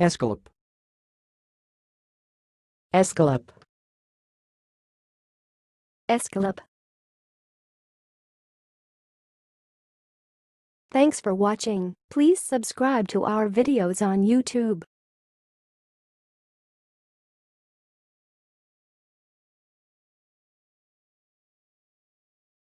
Escalope. Escalope. Escalope. Thanks for watching. Please subscribe to our videos on YouTube.